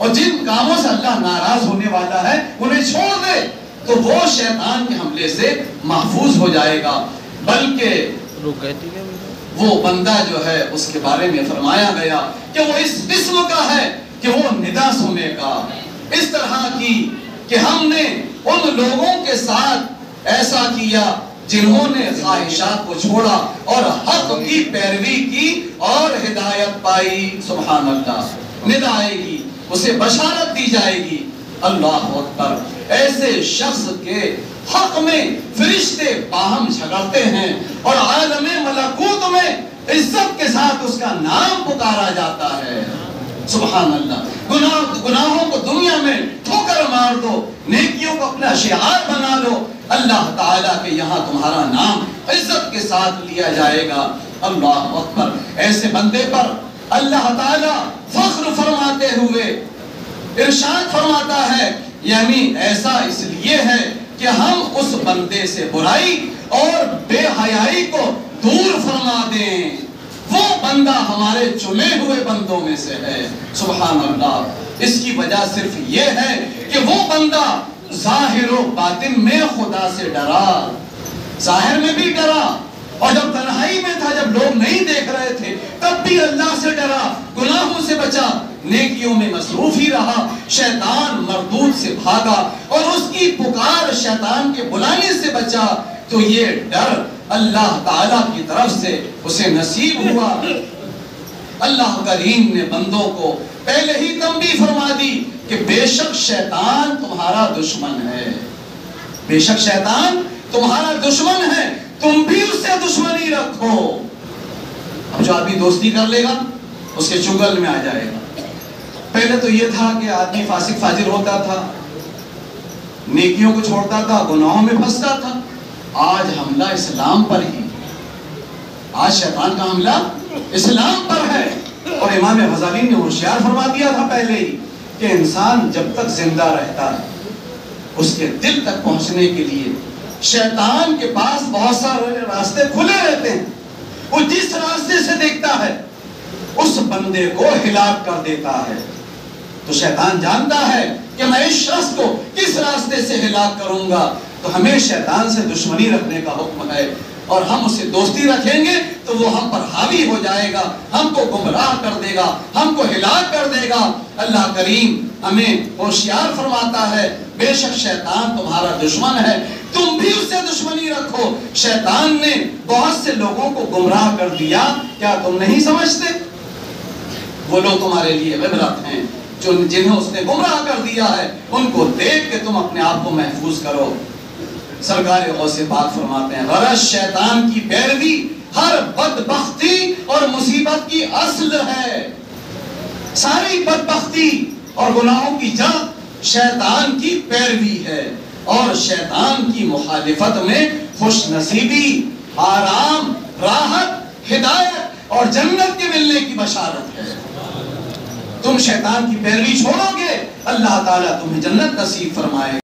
और जिन कामों से अल्लाह नाराज़ होने वाला है उन्हें छोड़ दे तो वो शैतान के हमले से महफूज हो जाएगा। बल्कि? वो बंदा जो है उसके बारे में फरमाया गया कि वो इस किस्म का है कि वो निदा सुने का इस तरह की कि हमने उन लोगों के साथ ऐसा किया जिन्होंने ख्वाहिशात को छोड़ा और हक की पैरवी की और हिदायत पाई सुबह अल्लाह। निदा आएगी। उसे बशारत दी जाएगी। अल्लाह अकबर। ऐसे शख्स के हक में फरिश्ते बाहम झगड़ते हैं और आलम मलकूत में इज़्ज़त के साथ उसका नाम पुकारा जाता है। सुबहान अल्लाह गुनाह, गुनाहों को दुनिया में ठोकर मार दो, नेकियों को अपना शिहार बना लो। अल्लाह ताला के यहाँ तुम्हारा नाम इज़्ज़त के साथ लिया जाएगा। अल्लाह अकबर। ऐसे बंदे पर अल्लाह ताला फख्र फरमाते हुए, इरशाद फरमाता है, यानी ऐसा इसलिए है कि हम उस बंदे से बुराई और बेहयाई को दूर फरमा दें। वो बंदा हमारे चुने हुए बंदों में से है। सुबहान अल्लाह इसकी वजह सिर्फ़ ये है कि वो बंदा ज़ाहिर बातिन में खुदा से डरा। ज़ाहिर में भी डरा और जब तन्हाई में था, जब लोग नहीं देख रहे थे, तब भी अल्लाह से डरा, गुनाहों से बचा, नेकियों में मसरूफ ही रहा, शैतान मरदूद से भागा और उसकी पुकार शैतान के बुलाने से बचा तो ये डर अल्लाह ताला की तरफ़ से उसे नसीब हुआ। अल्लाह करीम ने बंदों को पहले ही तंबी फरमा दी कि बेशक शैतान तुम्हारा दुश्मन है। बेशक शैतान तुम्हारा दुश्मन है तुम भी उससे दुश्मनी रखो। अब जो आदमी दोस्ती कर लेगा, उसके चुगल में आ जाएगा। पहले तो यह था कि आदमी फासिक फाजिर होता था, नेकियों को छोड़ता था, गुनाहों में फंसता था। आज हमला इस्लाम पर ही। आज शैतान का हमला इस्लाम पर है। और इमाम गजाली ने होशियार फरमा दिया था पहले ही कि इंसान जब तक ज़िंदा रहता है, उसके दिल तक पहुँचने के लिए शैतान के पास बहुत सारे रास्ते खुले रहते हैं। वो जिस रास्ते से देखता है, उस बंदे को हिलाक कर देता है। तो शैतान जानता है कि मैं इस शख्स को किस रास्ते से हिलाक करूँगा। तो हमें शैतान से दुश्मनी रखने का हुक्म है। और हम उससे दोस्ती रखेंगे तो वो हम पर हावी हो जाएगा, हमको गुमराह कर देगा, हमको हिलाक कर देगा। अल्लाह करीम हमें होशियार फरमाता है, बेशक शैतान तुम्हारा दुश्मन है, तुम भी उससे दुश्मनी रखो। शैतान ने बहुत से लोगों को गुमराह कर दिया, क्या तुम नहीं समझते? वो लोग तुम्हारे लिए इबरत हैं, जो जिन्हें उसने गुमराह कर दिया है, उनको देख के तुम अपने आप को महफूज करो। सरकार से बात फरमाते हैं, गरज शैतान की पैरवी, हर बदबख्ती और मुसीबत की असल है। सारी बदबख्ती और गुनाहों की जड़ शैतान की पैरवी है और शैतान की मुखालिफत में खुश नसीबी आराम, राहत, हिदायत और जन्नत के मिलने की बशारत है। तुम शैतान की पैरवी छोड़ोगे, अल्लाह ताला तुम्हें जन्नत नसीब फरमाए